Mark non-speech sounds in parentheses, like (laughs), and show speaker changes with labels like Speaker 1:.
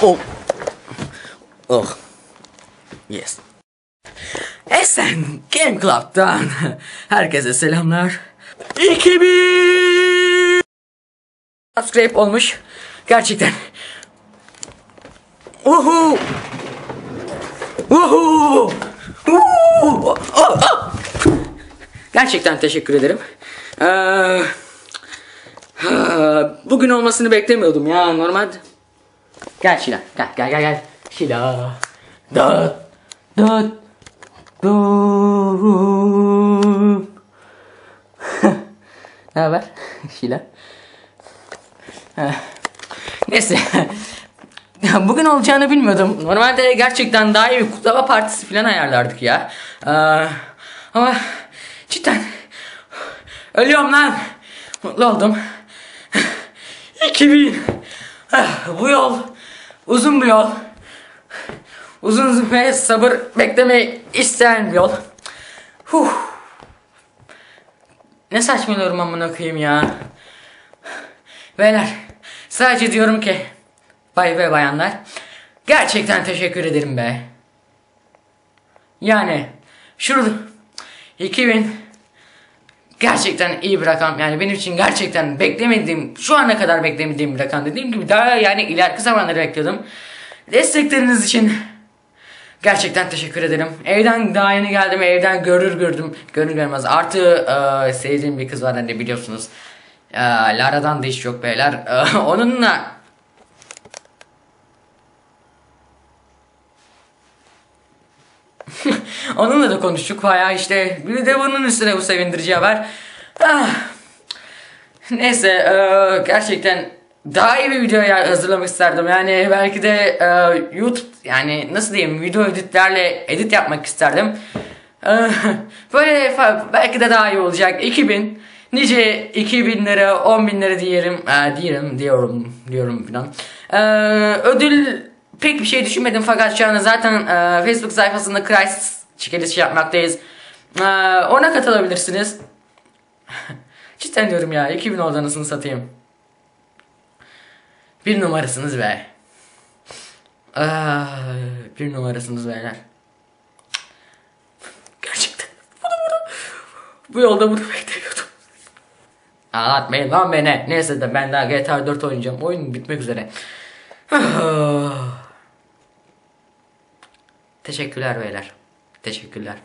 Speaker 1: Oh. Oh. Yes. Esen Game Club'dan herkese selamlar. 2000 subscribe olmuş. Gerçekten. Uhu. Uhu. Uhu. Oh, oh. Gerçekten teşekkür ederim. Ee, bugün olmasını beklemiyordum ya normalde. Gel Şila. Gel gel gel gel. Şila. Dot. Dot. Dot. ne haber? Şila. (laughs) Neyse. (laughs) Bugün olacağını bilmiyordum. Normalde gerçekten daha iyi bir kutlama partisi falan ayarlardık ya. Ee, ama cidden ölüyorum lan. Mutlu oldum. (laughs) 2000 Ah, bu yol uzun bir yol. Uzun ve sabır beklemeyi isteyen bir yol. Huh. Ne saçmalıyorum amına koyayım ya. Beyler sadece diyorum ki bay ve bayanlar gerçekten teşekkür ederim be. Yani şurada 2000 gerçekten iyi bir rakam. Yani benim için gerçekten beklemediğim, şu ana kadar beklemediğim bir rakam. Dediğim gibi daha yani ileriki zamanları bekliyordum. Destekleriniz için gerçekekten teşekkür ederim. Evden daha yeni geldim. Evden görür gördüm. Görür görmez. Artı e, sevdiğim bir kız var hani biliyorsunuz. E, Lara'dan da iş yok beyler. E, onunla Onunla da konuştuk bayağı işte. Bir de bunun üstüne bu sevindirici haber. Ah. Neyse e, gerçekten daha iyi bir video hazırlamak isterdim. Yani belki de e, YouTube yani nasıl diyeyim video editlerle edit yapmak isterdim. E, böyle belki de daha iyi olacak. 2000 nice 2000 lira 10 bin lira diyelim e, diyelim diyorum diyorum falan. E, ödül pek bir şey düşünmedim fakat şu anda zaten e, Facebook sayfasında Christ çekilişi yapmaktayız. E, ona katılabilirsiniz. (laughs) Cidden diyorum ya 2000 oldu anasını satayım. Bir numarasınız be. Ah, bir numarasınız beyler. Gerçekten. Bunu bunu. Bu yolda bunu beklemiyordum. Ağlatmayın lan beni. Neyse de ben daha GTA 4 oynayacağım. Oyun bitmek üzere. (sighs) Teşekkürler beyler. Teşekkürler.